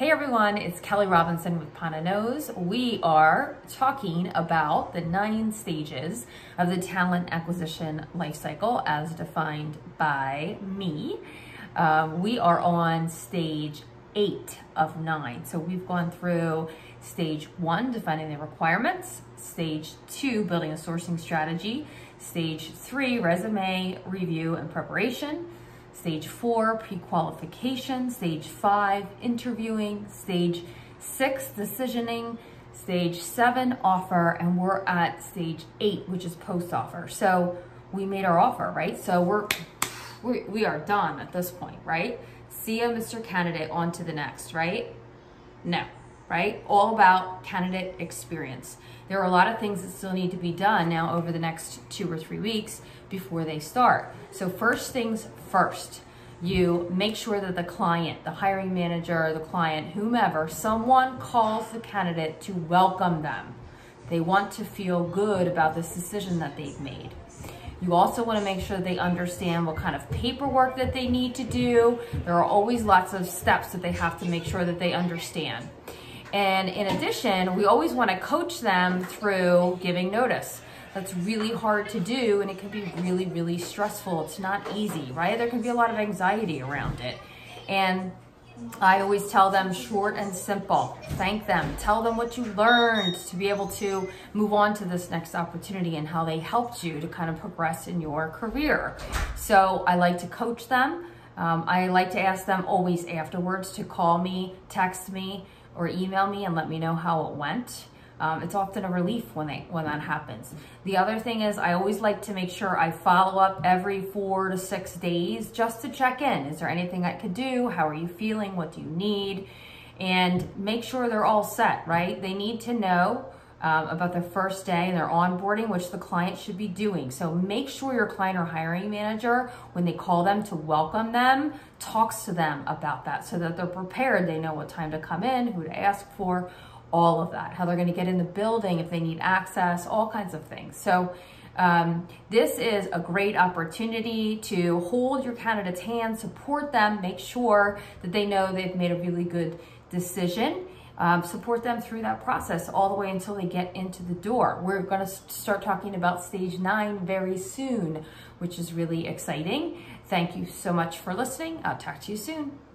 Hey everyone, it's Kelly Robinson with Panna Knows. We are talking about the nine stages of the talent acquisition lifecycle as defined by me. Um, we are on stage eight of nine. So we've gone through stage one, defining the requirements, stage two, building a sourcing strategy, stage three, resume review and preparation, Stage four, pre-qualification. Stage five, interviewing. Stage six, decisioning. Stage seven, offer. And we're at stage eight, which is post-offer. So we made our offer, right? So we're, we, we are done at this point, right? See you, Mr. Candidate, on to the next, right? No right? All about candidate experience. There are a lot of things that still need to be done now over the next two or three weeks before they start. So first things first, you make sure that the client, the hiring manager, the client, whomever, someone calls the candidate to welcome them. They want to feel good about this decision that they've made. You also want to make sure they understand what kind of paperwork that they need to do. There are always lots of steps that they have to make sure that they understand. And in addition, we always want to coach them through giving notice. That's really hard to do and it can be really, really stressful. It's not easy, right? There can be a lot of anxiety around it. And I always tell them short and simple. Thank them. Tell them what you learned to be able to move on to this next opportunity and how they helped you to kind of progress in your career. So I like to coach them. Um, I like to ask them always afterwards to call me, text me, or email me and let me know how it went. Um, it's often a relief when they when that happens. The other thing is I always like to make sure I follow up every four to six days just to check in. Is there anything I could do? How are you feeling? What do you need? And make sure they're all set, right? They need to know um, about their first day and their onboarding, which the client should be doing. So make sure your client or hiring manager, when they call them to welcome them, talks to them about that so that they're prepared. They know what time to come in, who to ask for, all of that, how they're going to get in the building if they need access, all kinds of things. So um, this is a great opportunity to hold your candidate's hand, support them, make sure that they know they've made a really good decision um, support them through that process all the way until they get into the door. We're going to start talking about stage nine very soon, which is really exciting. Thank you so much for listening. I'll talk to you soon.